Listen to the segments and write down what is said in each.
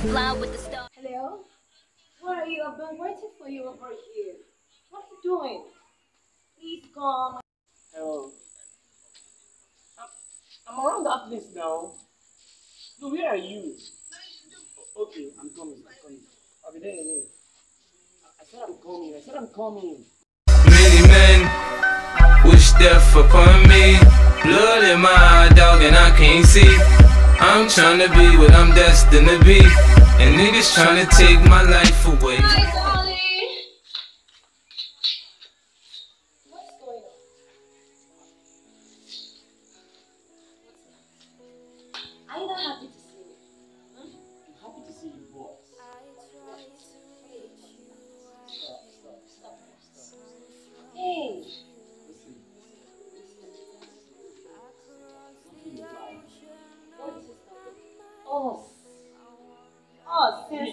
with the stars. Hello? Where are you? I've been waiting for you over here. What are you doing? Please come. Hello. I'm, I'm around that place now. No, where are you? Okay, I'm coming. I'm coming. I'll be there in a minute. I- I said I'm coming. I said I'm coming. Many men wish death upon me. Blood in my eye, dog, and I can't see. I'm tryna be what I'm destined to be. And niggas tryna take my life away. Hi. What's going on? Are you not happy to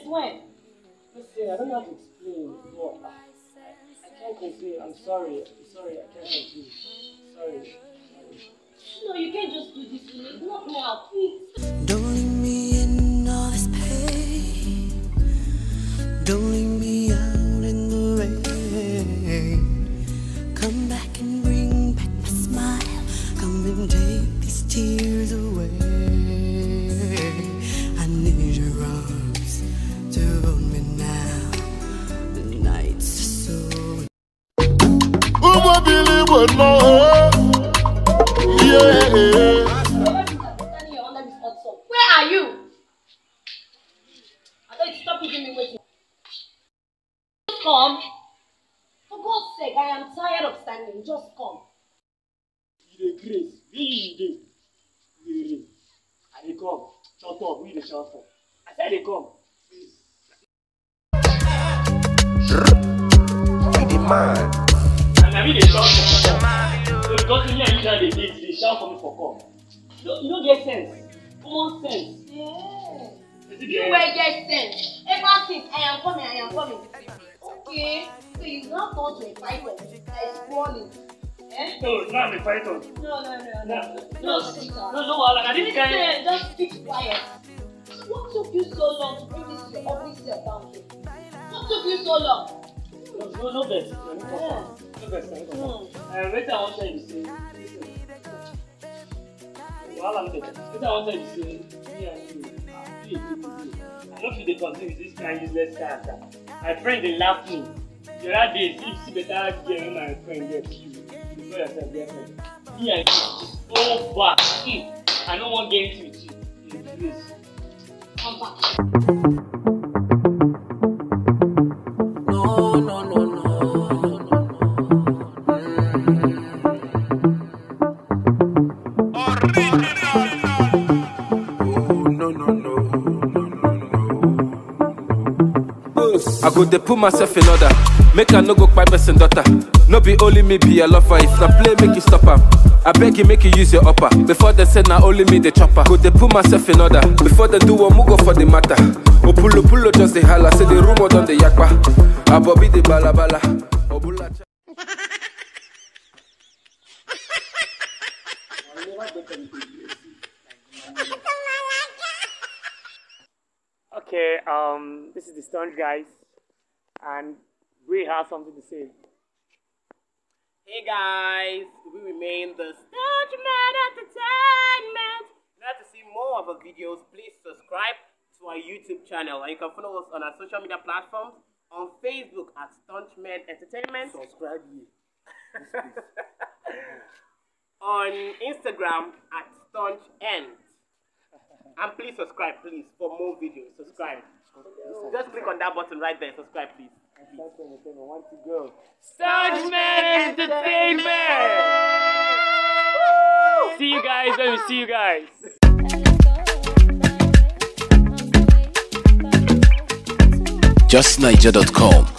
when? Listen, I don't know how to explain, but I, I, I can't complain. I'm sorry. I'm sorry. I can't complain. Sorry. No, you can't just do this to me. Not now, please. This hot sun. Where are you? I thought you stop keeping me waiting. Just come. For God's sake, I am tired of standing. Just come. You dey grace. Where you dey? You dey. I dey come. Shut up. Who you dey shout for? I said I dey come. Please. Be the man. Me dey shout for come. So because me and you dey date, you dey shout for me for come. You no you no get sense. Common sense. Yeah. You will get sense. Ever since I am coming, I am coming. Okay. So you now turn to a fighter that is crawling. Eh? No, now the fight on. No, no, no, No, no. no, No, speak no, wahala. Kind. Just keep quiet. What took you so long to bring this your ugly self down here? What took you so long? No, no, vex. Me. No vex. Me wetin I you no dey. Wetin I wan tell you say me and you we dey good. I no fit dey continue with this kind useless character. My friend dey laugh me. The other day see see better girl my friend get you you call yourself girlfriend. Me and you all back. I no wan get with you. You craze. Come back. I go dey put myself in order. Make I no go kpai person daughter. No be only me be a lover. If na play, make you stop am. I beg you, make you use your upper. Before they say na only me the chopper. Go dey put myself in order. Before they do one, go for the matter. Opulo pulo just the holla. Say the rumor done the yakpa. Abobi the balabala. Obula. Okay, um, this is the stunt guys, and we have something to say. Hey guys, we remain the Staunch Men Entertainment. In order to see more of our videos, please subscribe to our YouTube channel. And you can follow us on our social media platforms on Facebook at Staunch Men Entertainment, Subscribe here. on Instagram at StuntN. And please subscribe, please, for more videos. Subscribe. Just click on that button right there. Subscribe, please. Stunt entertainment, want to go. Staunch Men Entertainment. See you guys when we see you guys. justniger.com.